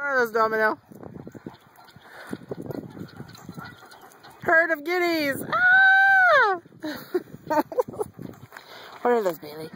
Where are those, Domino? Herd of guineas! Ah! what are those, Bailey?